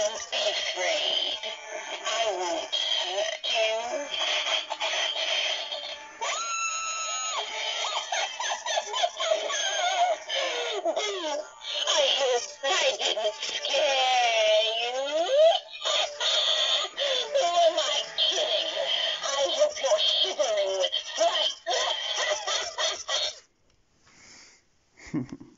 Don't be afraid. I won't hurt you. I hope I didn't scare you. Who am I kidding? I hope you're shivering with fright.